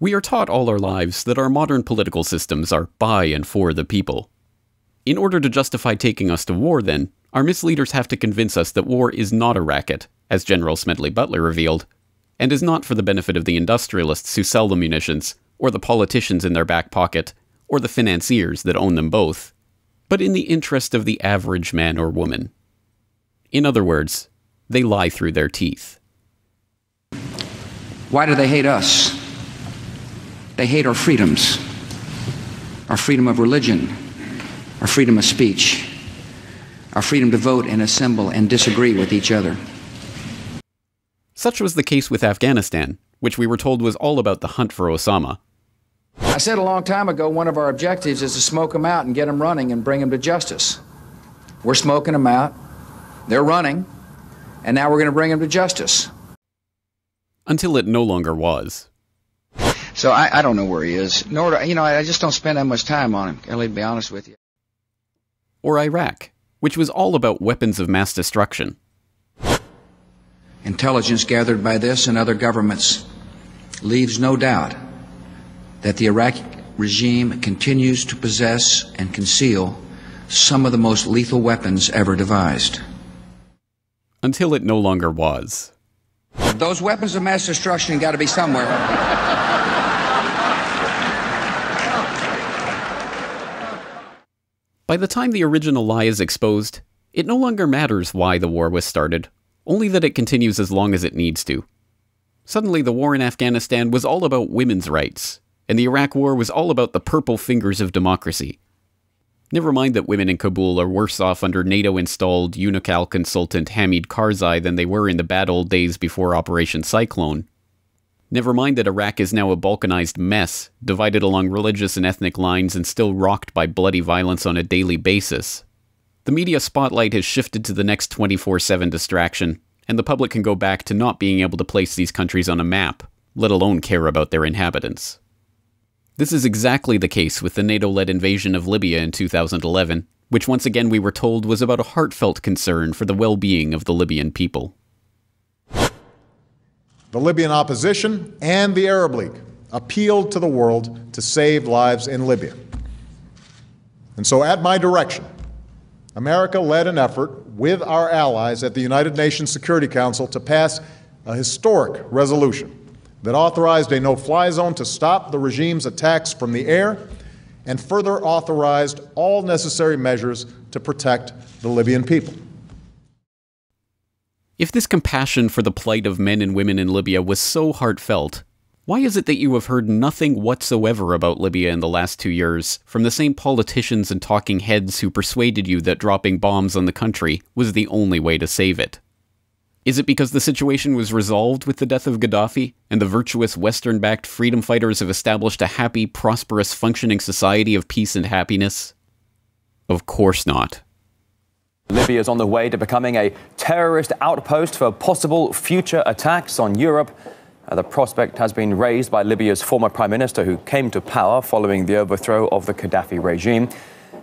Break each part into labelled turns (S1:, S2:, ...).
S1: We are taught all our lives that our modern political systems are by and for the people. In order to justify taking us to war, then, our misleaders have to convince us that war is not a racket, as General Smedley Butler revealed, and is not for the benefit of the industrialists who sell the munitions, or the politicians in their back pocket, or the financiers that own them both, but in the interest of the average man or woman. In other words, they lie through their teeth.
S2: Why do they hate us? They hate our freedoms our freedom of religion, our freedom of speech, our freedom to vote and assemble and disagree with each other.
S1: Such was the case with Afghanistan, which we were told was all about the hunt for Osama.
S2: I said a long time ago one of our objectives is to smoke them out and get them running and bring them to justice. We're smoking them out, they're running, and now we're going to bring them to justice.
S1: Until it no longer was.
S2: So I, I don't know where he is. Nor, do, you know, I just don't spend that much time on him. I'll be honest with you.
S1: Or Iraq, which was all about weapons of mass destruction.
S2: Intelligence gathered by this and other governments leaves no doubt that the Iraqi regime continues to possess and conceal some of the most lethal weapons ever devised.
S1: Until it no longer was.
S2: Those weapons of mass destruction got to be somewhere.
S1: By the time the original lie is exposed, it no longer matters why the war was started, only that it continues as long as it needs to. Suddenly, the war in Afghanistan was all about women's rights, and the Iraq War was all about the purple fingers of democracy. Never mind that women in Kabul are worse off under NATO installed Unocal consultant Hamid Karzai than they were in the bad old days before Operation Cyclone. Never mind that Iraq is now a balkanized mess, divided along religious and ethnic lines and still rocked by bloody violence on a daily basis. The media spotlight has shifted to the next 24 7 distraction, and the public can go back to not being able to place these countries on a map, let alone care about their inhabitants. This is exactly the case with the NATO led invasion of Libya in 2011, which once again we were told was about a heartfelt concern for the well being of the Libyan people
S3: the Libyan opposition, and the Arab League appealed to the world to save lives in Libya. And so, at my direction, America led an effort with our allies at the United Nations Security Council to pass a historic resolution that authorized a no fly zone to stop the regime's attacks from the air and further authorized all necessary measures to protect the Libyan people.
S1: If this compassion for the plight of men and women in Libya was so heartfelt, why is it that you have heard nothing whatsoever about Libya in the last two years from the same politicians and talking heads who persuaded you that dropping bombs on the country was the only way to save it? Is it because the situation was resolved with the death of Gaddafi, and the virtuous Western backed freedom fighters have established a happy, prosperous, functioning society of peace and happiness? Of course not.
S4: Libya is on the way to becoming a terrorist outpost for possible future attacks on Europe. Uh, the prospect has been raised by Libya's former prime minister who came to power following the overthrow of the Gaddafi regime.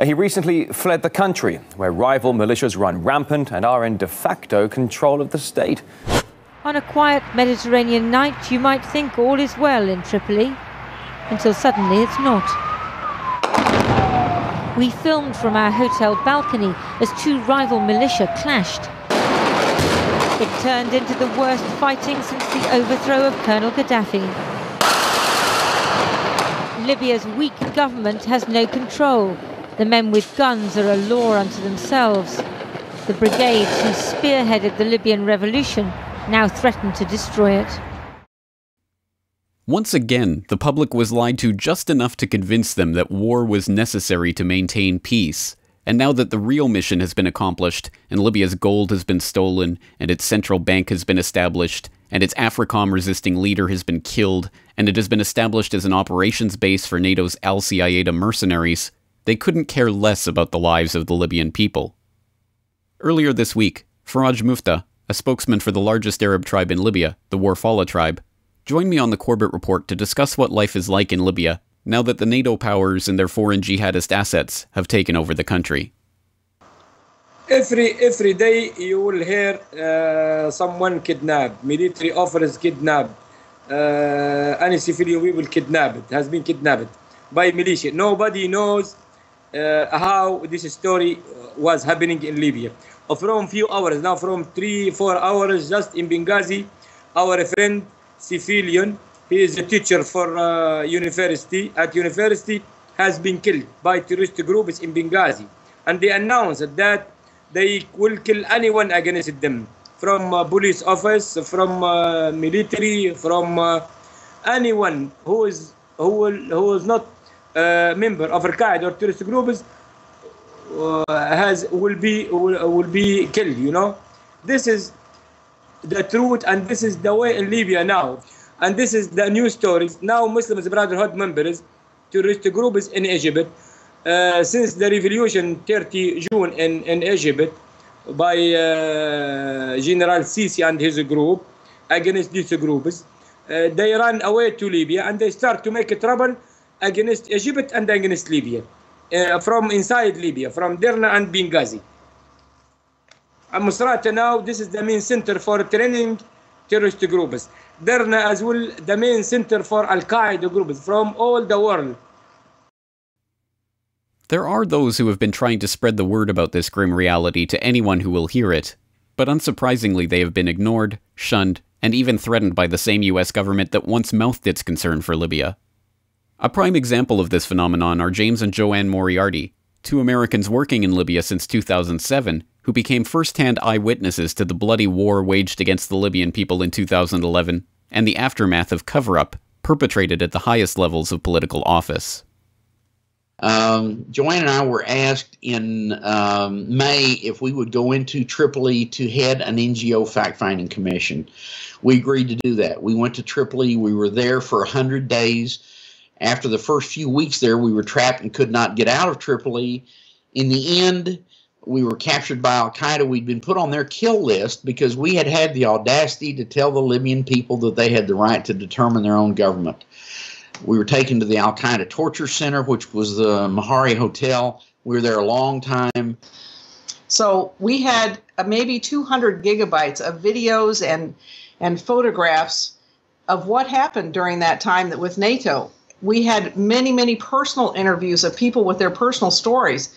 S4: Uh, he recently fled the country, where rival militias run rampant and are in de facto control of the state.
S5: On a quiet Mediterranean night, you might think all is well in Tripoli, until suddenly it's not. We filmed from our hotel balcony as two rival militia clashed. It turned into the worst fighting since the overthrow of Colonel Gaddafi. Libya's weak government has no control. The men with guns are a law unto themselves. The brigades who spearheaded the Libyan revolution now threaten to destroy it.
S1: Once again, the public was lied to just enough to convince them that war was necessary to maintain peace. And now that the real mission has been accomplished, and Libya's gold has been stolen, and its central bank has been established, and its AFRICOM resisting leader has been killed, and it has been established as an operations base for NATO's Al Qaeda mercenaries, they couldn't care less about the lives of the Libyan people. Earlier this week, Faraj Mufta, a spokesman for the largest Arab tribe in Libya, the Warfala tribe, joined me on the Corbett Report to discuss what life is like in Libya now that the NATO powers and their foreign jihadist assets have taken over the country.
S6: Every every day you will hear uh, someone kidnapped, military officers kidnapped, uh, any civilian people kidnapped, has been kidnapped by militia. Nobody knows how this story was happening in Libya. From few hours now, from three four hours, just in Benghazi, our friend civilian, he is a teacher for uh, university. At university, has been killed by terrorist groups in Benghazi, and they announced that they will kill anyone against them, from uh, police office, from uh, military, from uh, anyone who is who will, who is not member of Al Qaeda or terrorist groups uh, has will be will, will be killed. You know, this is the truth, and this is the way in Libya now, and this is the new stories now. Muslims Brotherhood members, terrorist groups in Egypt uh, since the revolution 30 June in, in Egypt by uh, General Sisi and his group against these groups, uh, they ran away to Libya and they start to make trouble against Egypt and against Libya uh, from inside Libya, from Derna and Benghazi. And Musrata now, this is the main center for training terrorist groups. Derna as well, the main center for Al Qaeda groups from all the world.
S1: There are those who have been trying to spread the word about this grim reality to anyone who will hear it, but unsurprisingly, they have been ignored, shunned, and even threatened by the same US government that once mouthed its concern for Libya. A prime example of this phenomenon are James and Joanne Moriarty, two Americans working in Libya since 2007, who became first hand eyewitnesses to the bloody war waged against the Libyan people in 2011 and the aftermath of cover up perpetrated at the highest levels of political office.
S7: Um, Joanne and I were asked in um, May if we would go into Tripoli to head an NGO fact finding commission. We agreed to do that. We went to Tripoli. We were there for 100 days. After the first few weeks there, we were trapped and could not get out of Tripoli. In the end, we were captured by Al Qaeda. We'd been put on their kill list because we had had the audacity to tell the Libyan people that they had the right to determine their own government. We were taken to the Al Qaeda Torture Center, which was the Mahari Hotel. We were there a long time.
S8: So we had uh, maybe 200 gigabytes of videos and and photographs of what happened during that time that with NATO. We had many, many personal interviews of people with their personal stories.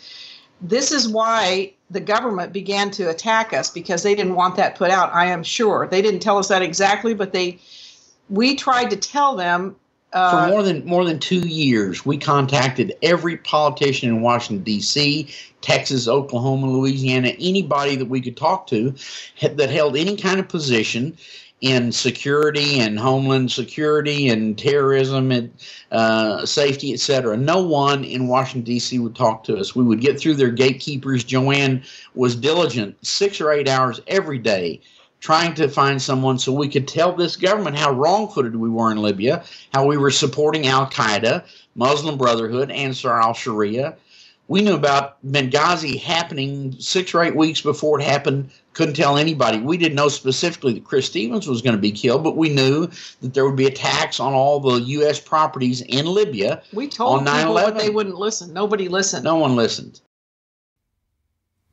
S8: This is why the government began to attack us because they didn't want that put out. I am sure they didn't tell us that exactly, but they we tried to tell them
S7: for more than more than two years, we contacted every politician in Washington D.C., Texas, Oklahoma, Louisiana, anybody that we could talk to that held any kind of position in security and homeland security and terrorism and uh, safety, etc. No one in Washington D.C. would talk to us. We would get through their gatekeepers. Joanne was diligent, six or eight hours every day trying to find someone so we could tell this government how wrong footed we were in Libya, how we were supporting Al Qaeda, Muslim Brotherhood, Ansar al Sharia. We knew about Benghazi happening six or eight weeks before it happened. Couldn't tell anybody. We didn't know specifically that Chris Stevens was going to be killed, but we knew that there would be attacks on all the U.S. properties in Libya.
S8: We told people, but they wouldn't listen. Nobody listened.
S7: No one listened.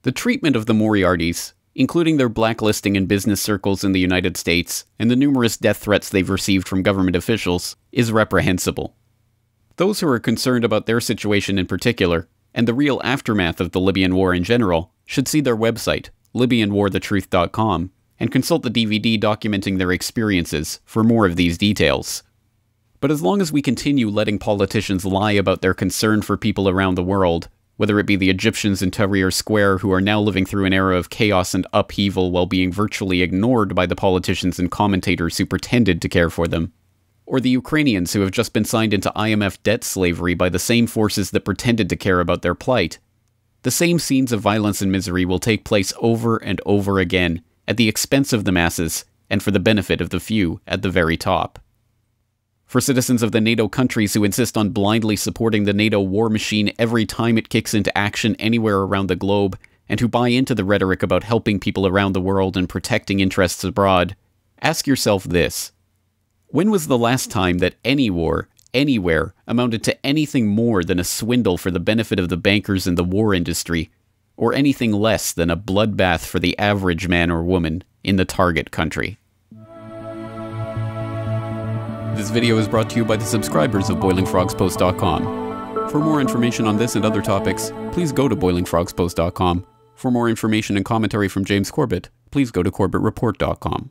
S1: The treatment of the Moriartys including their blacklisting in business circles in the United States and the numerous death threats they've received from government officials, is reprehensible. Those who are concerned about their situation in particular, and the real aftermath of the Libyan war in general, should see their website, LibyanWarTheTruth.com, and consult the DVD documenting their experiences for more of these details. But as long as we continue letting politicians lie about their concern for people around the world, whether it be the Egyptians in Tahrir Square who are now living through an era of chaos and upheaval while being virtually ignored by the politicians and commentators who pretended to care for them, or the Ukrainians who have just been signed into IMF debt slavery by the same forces that pretended to care about their plight. The same scenes of violence and misery will take place over and over again, at the expense of the masses, and for the benefit of the few at the very top. For citizens of the NATO countries who insist on blindly supporting the NATO war machine every time it kicks into action anywhere around the globe, and who buy into the rhetoric about helping people around the world and protecting interests abroad, ask yourself this. When was the last time that any war, anywhere amounted to anything more than a swindle for the benefit of the bankers and the war industry, or anything less than a bloodbath for the average man or woman in the target country. This video is brought to you by the subscribers of BoilingFrogsPost.com. For more information on this and other topics, please go to BoilingFrogsPost.com. For more information and commentary from James Corbett, please go to CorbettReport.com.